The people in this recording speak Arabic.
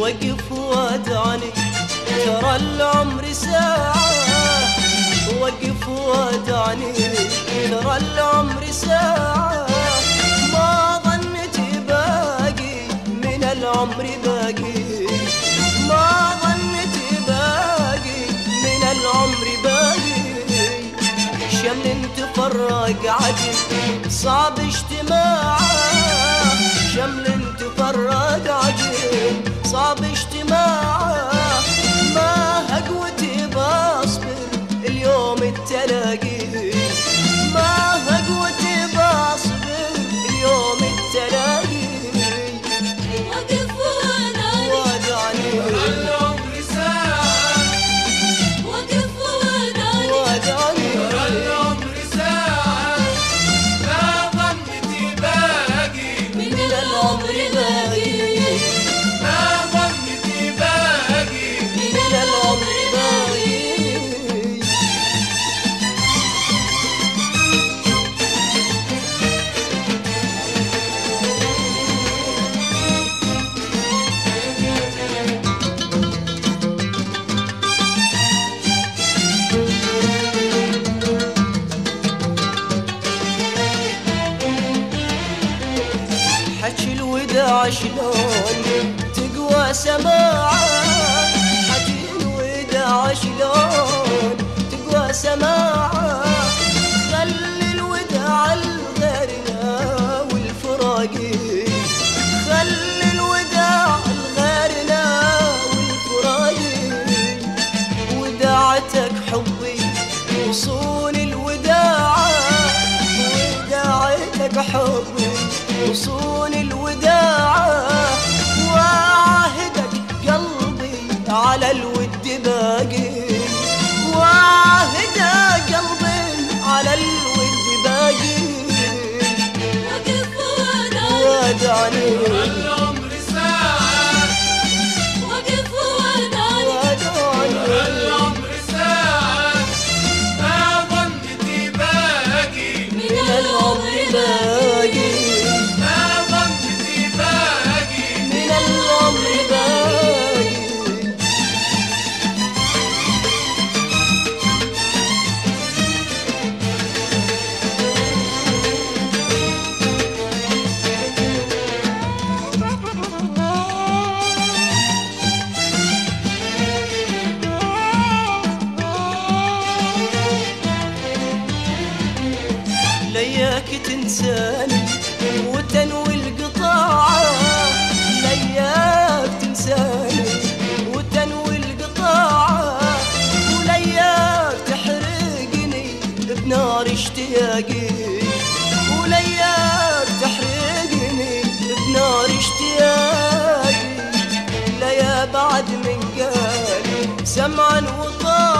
وقف وادعني ترى العمر ساعة. وقف وادعني ترى العمر ساعة. ما ظنتي باقي من العمر باقي. ما ظنتي باقي من العمر باقي. شمل تفرق عجل صعب اجتماعه jump شلون تقوى سماعه حكي الوداع شلون تقوى سماعه خلي الوداع لغيرنا والفراقي خلي الوداع لغيرنا والفراقي وداعتك حبي وصون الوداع وداعتك حبي وصون الوداع وعاهدك قلبي على الود باقي. وعاهدك قلبي على الود باقي. وقف ودعني. لياك تنساني وتنوي القطاع. لياك تنساني وتنوي القطاع. ولياك تحرقني بنار اشتياقي. ولياك تحرقني بنار اشتياقي. لا يا بعد من قال سمعا وطاعة.